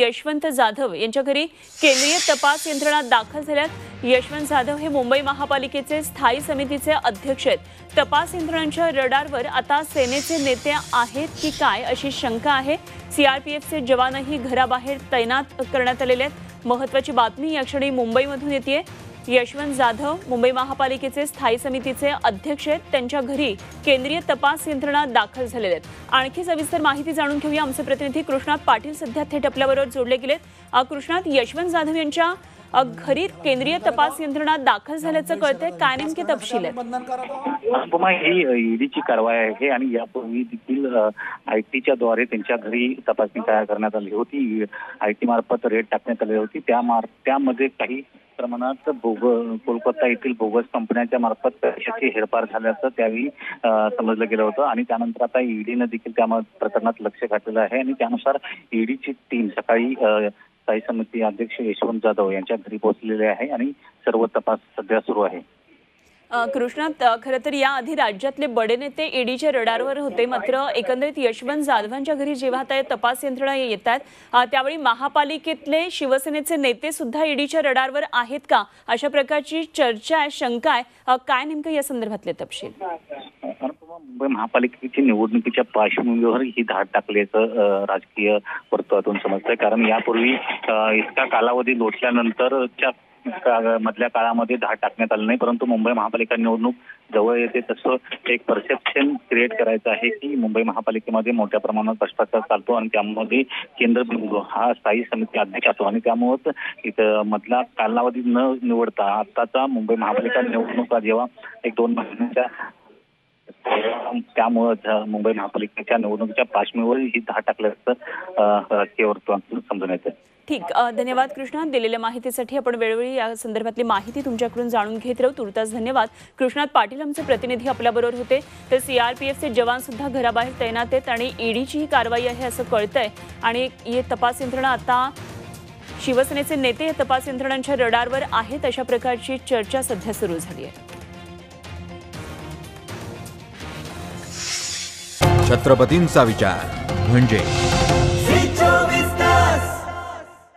यशवंत जाधव यांच्या घरी केंद्रीय तपास यंत्रणा दाखल झाल्यात. यशवंत जाधव हे मुंबई महापालिकेचे स्थायी समितीचे अध्यक्ष आहेत. तपास यंत्रणांच्या रडारवर आता सेनेचे नेते आहेत की काय अशी शंका आहे. सीआरपीएफचे जवानही घराबाहेर तैनात करण्यात आलेले आहेत. महत्वाची बातमी या क्षणी मुंबईमधून येते यशवंत जाधव मुंबई महापालिकेचे स्थायी समितीचे अध्यक्ष आहेत. त्यांच्या घरी केंद्रीय तपास यंत्रणा दाखल झालेल्या आहेत. आणखी सविस्तर माहिती जाणून घेऊया. आमचे प्रतिनिधी कृष्णात पाटील सध्या थेट आपल्याबरोबर जोडले गेलेत. कृष्णात यशवंत जाधव यांच्या घरी केंद्रीय तपास यंत्रणा दाखल झाल्याचं कळतंय. काय नेमके तपशील ही ईडीची कारवाई आहे आणि यापूर्वी देखील आयटीच्या द्वारे त्यांच्या घरी तपासणी तयार करण्यात आली होती. आयटी मार्फत रेट टाकण्यात आली होती. त्या त्यामध्ये काही प्रमाणात बोग कोलकाता येथील बोगस कंपन्यांच्या मार्फत पैशाची हेरफार झाल्याचं त्यावेळी समजलं गेलं होतं. आणि त्यानंतर आता ईडीनं देखील त्या प्रकरणात लक्ष घातलेलं आहे. आणि त्यानुसार ईडीची टीम सकाळी स्थायी समिती अध्यक्ष यशवंत जाधव यांच्या घरी पोहोचलेले आहे. आणि सर्व तपास सध्या सुरू आहे. कृष्णात खरं तर याआधी राज्यातले बडे नेते ईडीच्या रडारवर होते. मात्र एकंदरीत यशवंत जाधवांच्या घरी जेव्हा आता तपास यंत्रणा येत आहेत त्यावेळी महापालिकेतले शिवसेनेचे नेते सुद्धा ईडीच्या रडारवर आहेत का? अशा प्रकारची चर्चा आहे शंका आहे. काय नेमकं या संदर्भातले तपशील? मुंबई महापालिकेची निवडणुकीच्या पार्श्वभूमीवर ही धाड टाकल्याचं राजकीय वर्तुळातून समजतंय. कारण यापूर्वी इतका कालावधी लोटल्यानंतरच्या मधल्या काळामध्ये धाड टाकण्यात आलं नाही परंतु मुंबई महापालिका निवडणूक जवळ येते तसं एक परसेप्शन क्रिएट करायचं आहे की मुंबई महापालिकेमध्ये मोठ्या प्रमाणात भ्रष्टाचार चालतो आणि त्यामध्ये केंद्रबिंदू हा स्थायी समिती अध्यक्ष असतो. आणि त्यामुळेच इथं मधला कालावधी न निवडता आत्ताचा मुंबई महापालिका निवडणुका जेव्हा एक दोन महिन्याच्या त्यामुळं मुंबई महापालिकेच्या निवडणुकीच्या पार्श्वभूमीवर ही धाड टाकल्याचं राजकीय समजून येतं ठीक धन्यवाद कृष्णा. दिलेल्या माहितीसाठी आपण वेळोवेळी या संदर्भातली माहिती तुमच्याकडून जाणून घेत राहू. तुर्तास धन्यवाद. कृष्णात पाटील आमचे प्रतिनिधी आपल्याबरोबर होते. तर सीआरपीएफचे जवान सुद्धा घराबाहेर तैनात आहेत आणि ईडीची ही कारवाई आहे असं कळतंय. आणि ये तपास यंत्रणा आता शिवसेनेचे नेते या तपास यंत्रणांच्या रडारवर आहेत. अशा प्रकारची चर्चा सध्या सुरू झाली आहे. छत्रपतींचा विचार म्हणजे